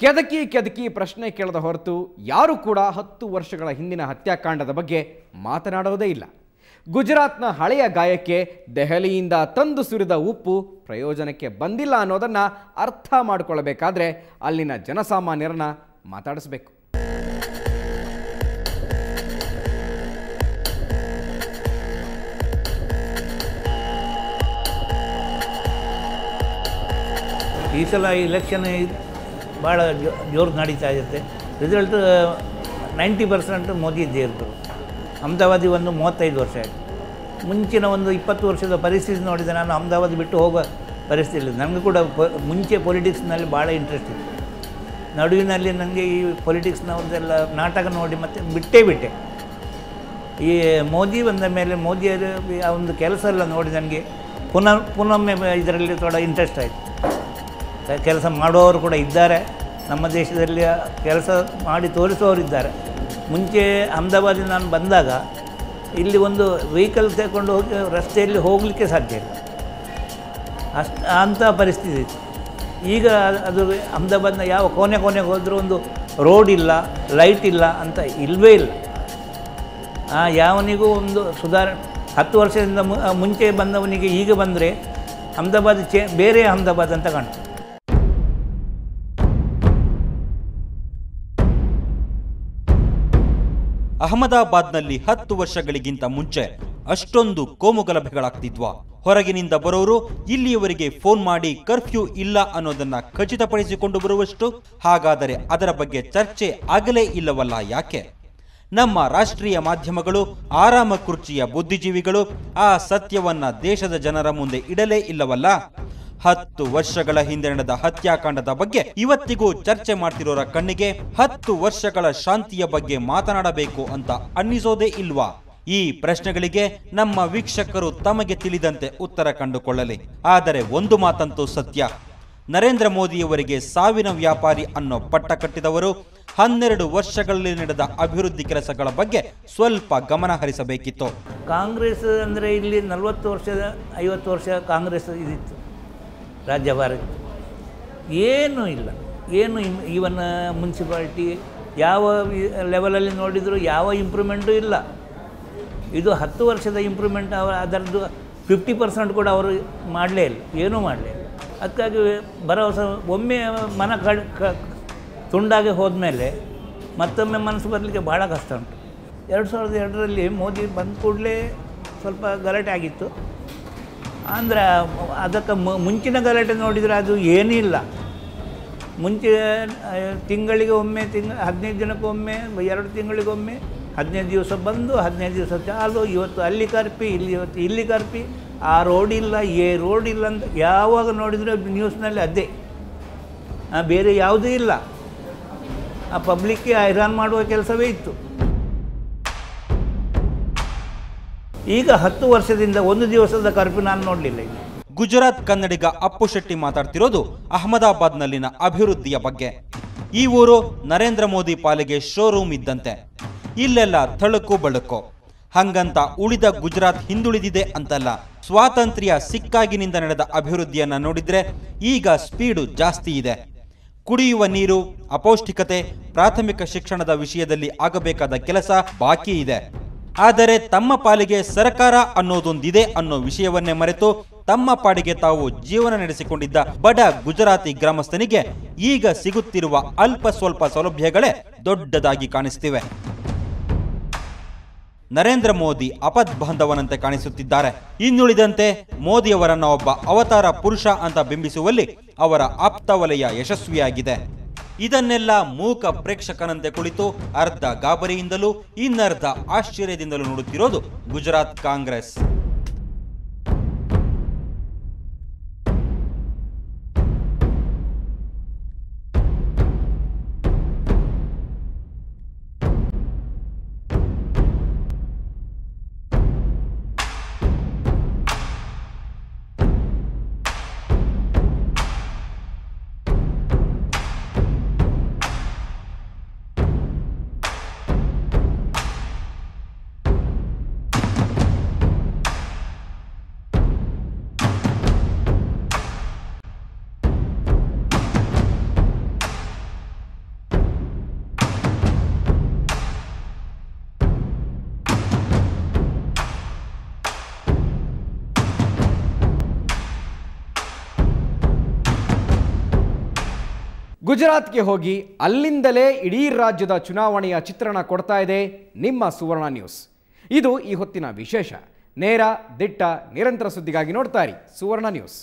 ಕೆದಕಿ ಕೆದಕಿ ಪ್ರಶ್ನೆ ಕೇಳದ ಹೊರತು ಯಾರೂ ಕೂಡ ಹತ್ತು ವರ್ಷಗಳ ಹಿಂದಿನ ಹತ್ಯಾಕಾಂಡದ ಬಗ್ಗೆ ಮಾತನಾಡೋದೇ ಇಲ್ಲ. ಗುಜರಾತ್ನ ಹಳೆಯ ಗಾಯಕ್ಕೆ ದೆಹಲಿಯಿಂದ ತಂದು ಸುರಿದ ಉಪ್ಪು ಪ್ರಯೋಜನಕ್ಕೆ ಬಂದಿಲ್ಲ ಅನ್ನೋದನ್ನು ಅರ್ಥ ಮಾಡಿಕೊಳ್ಳಬೇಕಾದ್ರೆ ಅಲ್ಲಿನ ಜನಸಾಮಾನ್ಯರನ್ನ ಮಾತಾಡಿಸ್ಬೇಕು. ಈ ಸಲ ಇಲೆಕ್ಷನ್ ಭಾಳ ಜೋರು ನಡೀತಾ ಇರುತ್ತೆ. ರಿಸಲ್ಟ್ ನೈಂಟಿ ಪರ್ಸೆಂಟ್ ಮೋದಿ ಇದ್ದೇ ಇರ್ತಾರೆ ಅಹಮದಾಬಾದಿ ಒಂದು ಮೂವತ್ತೈದು ವರ್ಷ ಆಯಿತು. ಮುಂಚಿನ ಒಂದು ಇಪ್ಪತ್ತು ವರ್ಷದ ಪರಿಸ್ಥಿತಿ ನೋಡಿದರೆ ನಾನು ಅಹಮದಾಬಾದ್ ಬಿಟ್ಟು ಹೋಗೋ ಪರಿಸ್ಥಿತಿ ಇಲ್ಲ. ನನಗೂ ಕೂಡ ಮುಂಚೆ ಪೊಲಿಟಿಕ್ಸ್ನಲ್ಲಿ ಭಾಳ ಇಂಟ್ರೆಸ್ಟ್ ಇತ್ತು. ನಡುವಿನಲ್ಲಿ ನನಗೆ ಈ ಪೊಲಿಟಿಕ್ಸ್ನವ್ರದ್ದೆಲ್ಲ ನಾಟಕ ನೋಡಿ ಮತ್ತೆ ಬಿಟ್ಟೇ ಬಿಟ್ಟೆ. ಈ ಮೋದಿ ಬಂದ ಮೇಲೆ ಮೋದಿಯವರು ಆ ಒಂದು ಕೆಲಸ ಎಲ್ಲ ನೋಡಿ ನನಗೆ ಪುನಃ ಪುನೊಮ್ಮೆ ಇದರಲ್ಲಿ ಥೋಡ ಇಂಟ್ರೆಸ್ಟ್ ಆಯಿತು. ಕೆಲಸ ಮಾಡುವವರು ಕೂಡ ಇದ್ದಾರೆ. ನಮ್ಮ ದೇಶದಲ್ಲಿ ಕೆಲಸ ಮಾಡಿ ತೋರಿಸುವವರು ಇದ್ದಾರೆ. ಮುಂಚೆ ಅಹಮದಾಬಾದಿಂದ ನಾನು ಬಂದಾಗ ಇಲ್ಲಿ ಒಂದು ವೆಹಿಕಲ್ ತಗೊಂಡು ಹೋಗಿ ರಸ್ತೆಯಲ್ಲಿ ಹೋಗಲಿಕ್ಕೆ ಸಾಧ್ಯ ಇಲ್ಲ. ಅಷ್ಟು, ಅಂಥ ಪರಿಸ್ಥಿತಿ ಈಗ ಅದು ಅಹಮದಾಬಾದ್ನ ಯಾವ ಕೊನೆ ಕೊನೆಗೆ ಹೋದರೂ ಒಂದು ರೋಡ್ ಇಲ್ಲ ಲೈಟ್ ಇಲ್ಲ ಅಂತ ಇಲ್ಲವೇ ಇಲ್ಲ. ಆ, ಯಾವನಿಗೂ ಒಂದು ಸುಧಾರಣೆ ಹತ್ತು ವರ್ಷದಿಂದ ಮುಂಚೆ ಬಂದವನಿಗೆ ಈಗ ಬಂದರೆ ಅಹಮದಾಬಾದ್ ಚೇ, ಬೇರೆ ಅಹಮದಾಬಾದ್ ಅಂತ ಕಾಣ್ತದೆ. ಅಹಮದಾಬಾದ್ನಲ್ಲಿ ಹತ್ತು ವರ್ಷಗಳಿಗಿಂತ ಮುಂಚೆ ಅಷ್ಟೊಂದು ಕೋಮುಗಲಭೆಗಳಾಗ್ತಿದ್ವಾ ಹೊರಗಿನಿಂದ ಬರೋರು ಇಲ್ಲಿಯವರಿಗೆ ಫೋನ್ ಮಾಡಿ ಕರ್ಫ್ಯೂ ಇಲ್ಲ ಅನ್ನೋದನ್ನ ಖಚಿತಪಡಿಸಿಕೊಂಡು ಬರುವಷ್ಟು, ಹಾಗಾದರೆ ಅದರ ಬಗ್ಗೆ ಚರ್ಚೆ ಆಗಲೇ ಇಲ್ಲವಲ್ಲ ಯಾಕೆ? ನಮ್ಮ ರಾಷ್ಟ್ರೀಯ ಮಾಧ್ಯಮಗಳು, ಆರಾಮ ಕುರ್ಚಿಯ ಬುದ್ಧಿಜೀವಿಗಳು ಆ ಸತ್ಯವನ್ನ ದೇಶದ ಜನರ ಮುಂದೆ ಇಡಲೇ ಇಲ್ಲವಲ್ಲ? ಹತ್ತು ವರ್ಷಗಳ ಹಿಂದೆ ನಡೆದ ಹತ್ಯಾಕಾಂಡದ ಬಗ್ಗೆ ಇವತ್ತಿಗೂ ಚರ್ಚೆ ಮಾಡ್ತಿರೋರ ಕಣ್ಣಿಗೆ ಹತ್ತು ವರ್ಷಗಳ ಶಾಂತಿಯ ಬಗ್ಗೆ ಮಾತನಾಡಬೇಕು ಅಂತ ಅನ್ನಿಸೋದೇ ಇಲ್ವಾ? ಈ ಪ್ರಶ್ನೆಗಳಿಗೆ ನಮ್ಮ ವೀಕ್ಷಕರು ತಮಗೆ ತಿಳಿದಂತೆ ಉತ್ತರ ಕಂಡುಕೊಳ್ಳಲಿ. ಆದರೆ ಒಂದು ಮಾತಂತೂ ಸತ್ಯ. ನರೇಂದ್ರ ಮೋದಿಯವರಿಗೆ ಸಾವಿನ ವ್ಯಾಪಾರಿ ಅನ್ನೋ ಪಟ್ಟ ಕಟ್ಟಿದವರು ಹನ್ನೆರಡು ವರ್ಷಗಳಲ್ಲಿ ನಡೆದ ಅಭಿವೃದ್ಧಿ ಕೆಲಸಗಳ ಬಗ್ಗೆ ಸ್ವಲ್ಪ ಗಮನ ಹರಿಸಬೇಕಿತ್ತು. ಕಾಂಗ್ರೆಸ್ ಅಂದರೆ ಇಲ್ಲಿ ನಲವತ್ತು ವರ್ಷದ ಐವತ್ತು ವರ್ಷ ಕಾಂಗ್ರೆಸ್ ಇದಿತ್ತು. ರಾಜ್ಯಭಾರ ಏನೂ ಇಲ್ಲ. ಏನು ಈವನ್ ಮುನ್ಸಿಪಾಲ್ಟಿ ಯಾವ ಲೆವೆಲಲ್ಲಿ ನೋಡಿದರೂ ಯಾವ ಇಂಪ್ರೂವ್ಮೆಂಟು ಇಲ್ಲ. ಇದು ಹತ್ತು ವರ್ಷದ ಇಂಪ್ರೂವ್ಮೆಂಟ್ ಅವ ಅದರದ್ದು ಫಿಫ್ಟಿ ಪರ್ಸೆಂಟ್ ಕೂಡ ಅವರು ಮಾಡಲೇ ಇಲ್ಲ, ಏನೂ ಮಾಡಲೇ ಇಲ್ಲ. ಅದಕ್ಕಾಗಿ ಭರವಸೆ, ಒಮ್ಮೆ ಮನ ಕಡ್ ಕ ತುಂಡಾಗಿ ಹೋದ್ಮೇಲೆ ಮತ್ತೊಮ್ಮೆ ಮನಸ್ಸು ಬರಲಿಕ್ಕೆ ಭಾಳ ಕಷ್ಟ ಉಂಟು. ಎರಡು ಸಾವಿರದ ಎರಡರಲ್ಲಿ ಮೋದಿ ಬಂದ ಕೂಡಲೇ ಸ್ವಲ್ಪ ಗಲಾಟೆ ಆಗಿತ್ತು. ಅಂದರೆ ಅದಕ್ಕೆ ಮುಂಚಿನ ಗಲಾಟೆ ನೋಡಿದರೆ ಅದು ಏನಿಲ್ಲ ಮುಂಚೆ ತಿಂಗಳಿಗೆ ಒಮ್ಮೆ, ತಿಂಗ, ಹದಿನೈದು ದಿನಕ್ಕೊಮ್ಮೆ ಎರಡು ತಿಂಗಳಿಗೊಮ್ಮೆ ಹದಿನೈದು ದಿವಸ ಬಂದು, ಹದಿನೈದು ದಿವಸ ಚಾಲು, ಇವತ್ತು ಅಲ್ಲಿ ಕರ್ಪಿ, ಇಲ್ಲಿ ಇವತ್ತು ಇಲ್ಲಿ ಕರ್ಪಿ, ಆ ರೋಡ್ ಇಲ್ಲ ಏ ರೋಡ್ ಇಲ್ಲ ಅಂತ ಯಾವಾಗ ನೋಡಿದರೆ ನ್ಯೂಸ್ನಲ್ಲಿ ಅದೇ. ಬೇರೆ ಯಾವುದೂ ಇಲ್ಲ. ಆ, ಪಬ್ಲಿಕ್ಗೆ ಹೈರಾನ್ ಮಾಡುವ ಕೆಲಸವೇ ಇತ್ತು. ಈಗ ಹತ್ತು ವರ್ಷದಿಂದ ಒಂದು ದಿವಸದ ಕರ್ಫ್ಯೂ ನಾನು ನೋಡಲಿಲ್ಲ ಗುಜರಾತ್ ಕನ್ನಡಿಗ ಅಪ್ಪು ಶೆಟ್ಟಿ ಮಾತಾಡ್ತಿರೋದು ಅಹಮದಾಬಾದ್ನಲ್ಲಿನ ಅಭಿವೃದ್ಧಿಯ ಬಗ್ಗೆ. ಈ ಊರು ನರೇಂದ್ರ ಮೋದಿ ಪಾಲಿಗೆ ಶೋರೂಮ್ ಇದ್ದಂತೆ. ಇಲ್ಲೆಲ್ಲ ಥಳಕು ಬಳಕು. ಹಂಗಂತ ಉಳಿದ ಗುಜರಾತ್ ಹಿಂದುಳಿದಿದೆ ಅಂತಲ್ಲ, ಸ್ವಾತಂತ್ರ್ಯ ಸಿಕ್ಕಾಗಿನಿಂದ ನಡೆದ ಅಭಿವೃದ್ಧಿಯನ್ನು ನೋಡಿದ್ರೆ ಈಗ ಸ್ಪೀಡು ಜಾಸ್ತಿ ಇದೆ. ಕುಡಿಯುವ ನೀರು, ಅಪೌಷ್ಟಿಕತೆ, ಪ್ರಾಥಮಿಕ ಶಿಕ್ಷಣದ ವಿಷಯದಲ್ಲಿ ಆಗಬೇಕಾದ ಕೆಲಸ ಬಾಕಿ ಇದೆ. ಆದರೆ ತಮ್ಮ ಪಾಲಿಗೆ ಸರ್ಕಾರ ಅನ್ನೋದೊಂದಿದೆ ಅನ್ನೋ ವಿಷಯವನ್ನೇ ಮರೆತು ತಮ್ಮ ಪಾಡಿಗೆ ತಾವು ಜೀವನ ನಡೆಸಿಕೊಂಡಿದ್ದ ಬಡ ಗುಜರಾತಿ ಗ್ರಾಮಸ್ಥನಿಗೆ ಈಗ ಸಿಗುತ್ತಿರುವ ಅಲ್ಪ ಸ್ವಲ್ಪ ಸೌಲಭ್ಯಗಳೇ ದೊಡ್ಡದಾಗಿ ಕಾಣಿಸ್ತಿವೆ. ನರೇಂದ್ರ ಮೋದಿ ಅಪದ್ ಬಾಂಧವನಂತೆ ಕಾಣಿಸುತ್ತಿದ್ದಾರೆ. ಇನ್ನುಳಿದಂತೆ ಮೋದಿಯವರನ್ನ ಒಬ್ಬ ಅವತಾರ ಪುರುಷ ಅಂತ ಬಿಂಬಿಸುವಲ್ಲಿ ಅವರ ಆಪ್ತ ವಲಯ ಯಶಸ್ವಿಯಾಗಿದೆ. ಇದನ್ನೆಲ್ಲ ಮೂಕ ಪ್ರೇಕ್ಷಕನಂತೆ ಕುಳಿತು ಅರ್ಧ ಗಾಬರಿಯಿಂದಲೂ ಇನ್ನರ್ಧ ಆಶ್ಚರ್ಯದಿಂದಲೂ ನೋಡುತ್ತಿರೋದು ಗುಜರಾತ್ ಕಾಂಗ್ರೆಸ್. ಗುಜರಾತ್ಗೆ ಹೋಗಿ ಅಲ್ಲಿಂದಲೇ ಇಡೀ ರಾಜ್ಯದ ಚುನಾವಣೆಯ ಚಿತ್ರಣ ಕೊಡ್ತಾ ಇದೆ ನಿಮ್ಮ ಸುವರ್ಣ ನ್ಯೂಸ್. ಇದು ಈ ಹೊತ್ತಿನ ವಿಶೇಷ. ನೇರ, ದಿಟ್ಟ, ನಿರಂತರ ಸುದ್ದಿಗಾಗಿ ನೋಡ್ತಾ ಇರಿ ಸುವರ್ಣ ನ್ಯೂಸ್.